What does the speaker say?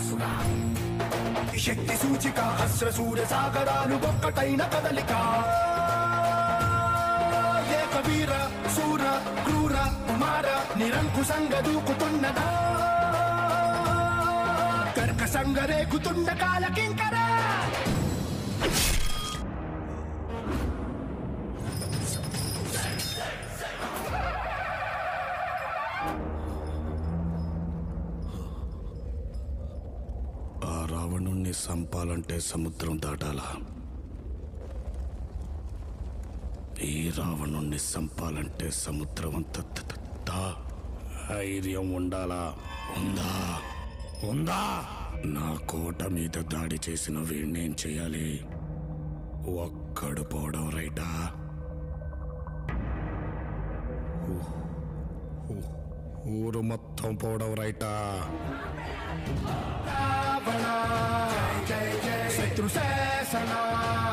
సురా శక్తి సూచిక అస్త్ర సూర్య సాగరాలు ఒక్కటైన కదలిక. ఏక వీర సూర క్రూర కుమార నిరంకుశంగ దూకుతున్నదా. కర్కసంగ రేగుతున్న కాల కింకరా. ఆ రావణుణ్ణి సంపాలంటే సముద్రం దాటాలా. ఈ రావణుణ్ణి సంపాలంటే సముద్రం అంత ధైర్యం ఉండాలా? ఉందా? ఉందా? నా కోట మీద దాడి చేసిన వీణ్ణేం చేయాలి? ఒక్కడు పోవడం రైటా? ఊరు మొత్తం పోవడం రైటా? retrocessa, não é.